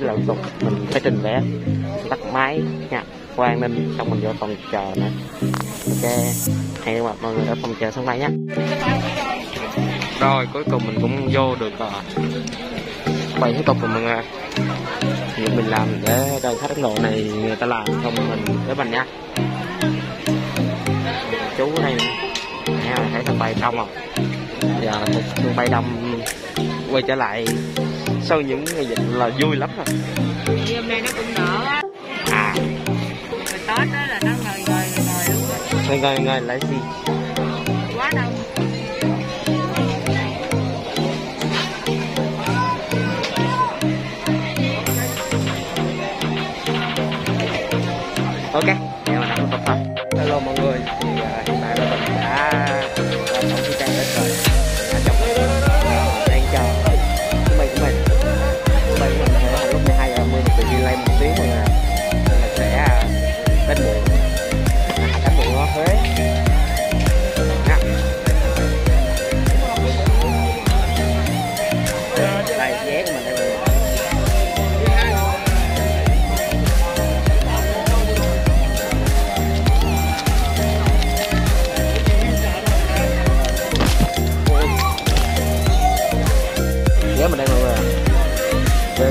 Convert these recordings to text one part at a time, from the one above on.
tới lần tục mình phải trình vẽ tắt máy nha qua an ninh xong mình vô phòng chờ nè. Ok hẹn gặp mọi người ở phòng chờ sân bay nhé. Rồi cuối cùng mình cũng vô được rồi quay thủ tục rồi mọi người những mình làm để đoàn khách ấn độ này người ta làm không mình để mình nha chú ở đây nè. Nè, thấy sân bay đông không? Giờ một sân bay đông quay trở lại sau những ngày dịch là vui lắm rồi Thì hôm nay nó cũng đỡ á. À. Rồi Tết đó là nó ngời ngời ngời luôn á. Ngơi ngơi ngơi lại gì? Quá đông. Ok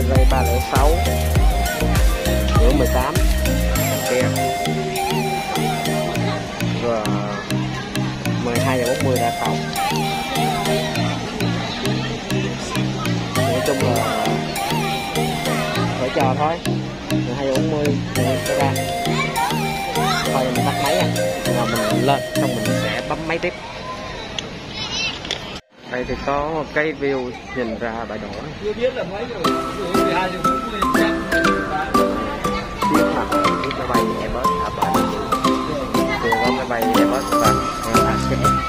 dây 306 Giữa 18 kia Rồi 12 giờ 40 đã cổng Nói chung là phải chờ thôi. 12 giờ 40 thì sẽ ra. Thôi mình tắt máy nha. Rồi mình lên, xong mình sẽ bấm máy tiếp đây thì có một cái view nhìn ra bãi đổ. Chưa biết là mấy giờ mặt chiếc máy bay Airbus à, A7 thì có máy bay Airbus và à, A7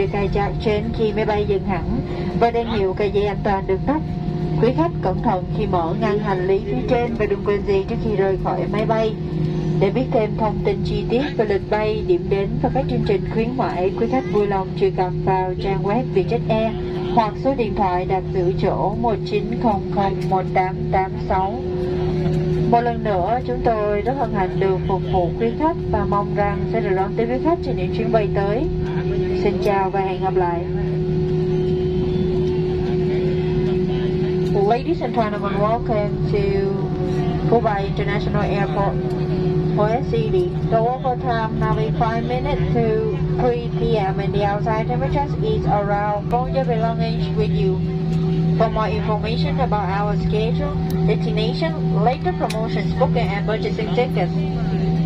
được cài chặt trên khi máy bay dừng hẳn và đèn hiệu cài dây an toàn được tắt. Quý khách cẩn thận khi mở ngăn hành lý phía trên và đừng quên gì trước khi rời khỏi máy bay. Để biết thêm thông tin chi tiết về lịch bay, điểm đến và các chương trình khuyến mãi, quý khách vui lòng truy cập vào trang web Vietjet Air hoặc số điện thoại đặt giữ chỗ 19001886. Một lần nữa, chúng tôi rất hân hạnh được phục vụ quý khách và mong rằng sẽ được đón tiếp quý khách trên những chuyến bay tới. Xin chào và hẹn gặp lại. Ladies and gentlemen, welcome to Dubai International Airport. OSCD. The local time now is 5 minutes to 3 p.m. and the outside temperature is around. Bring your belongings with you. For more information about our schedule, destination, later promotions, booking and purchasing tickets,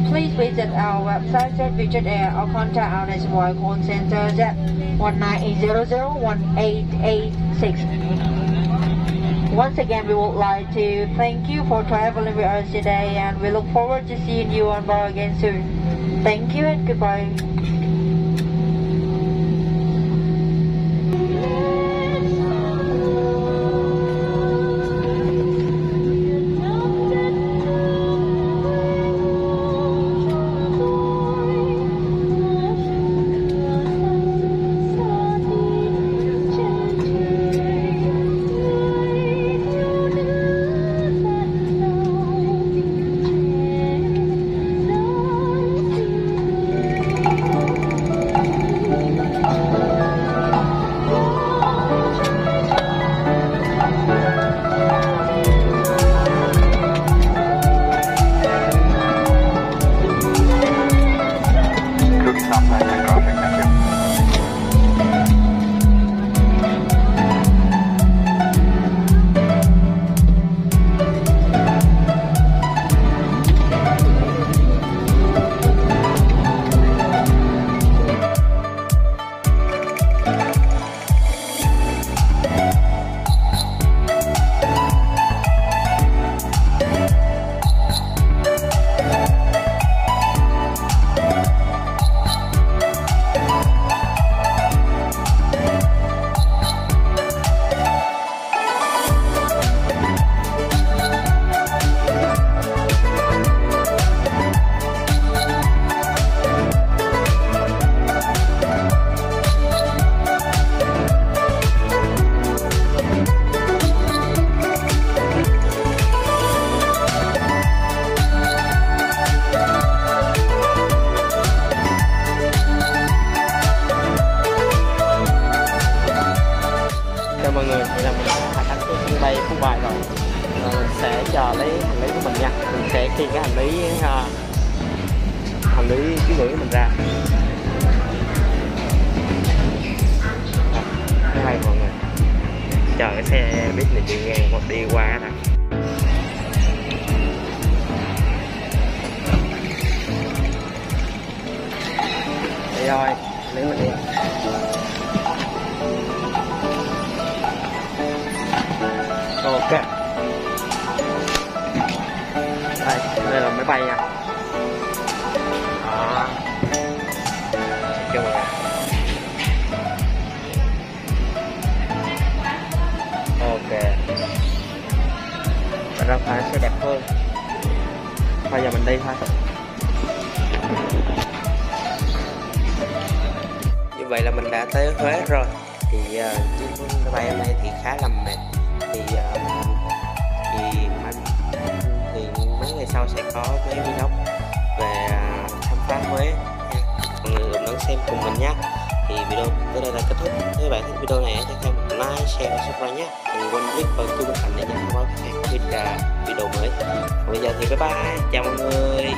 please visit our website at Visit Air or contact our nationwide call center at 198001886. Once again, we would like to thank you for traveling with us today and we look forward to seeing you on board again soon. Thank you and goodbye. Mọi người. Bây giờ mình đã hạ cánh cái sân bay phú bài rồi. À, mình sẽ chờ lấy hành lý của mình nha. Mình sẽ khi cái hành lý uh, hành lý ký gửi của mình ra. Đó, đây mọi người. Chờ cái xe buýt này đi ngang hoặc đi qua nè rồi lấy mình đi đây là máy bay nha. Đó. Kêu mọi ok. Và ra phải sẽ đẹp hơn. Bây giờ mình đi thôi. Như vậy là mình đã tới Huế rồi. Thì uh, chuyến máy bay hôm nay thì khá là mệt. Thì uh, ngày sau sẽ có mấy vlog về à, khám phá Huế mọi người cùng đón xem cùng mình nhé thì video tới đây là kết thúc. Nếu bạn thích video này, hãy cho thêm một like, share và subscribe nhé đừng quên click vào chuông bên cạnh để nhận thông báo khi video mới. Còn bây giờ thì bye bye. Chào mọi người.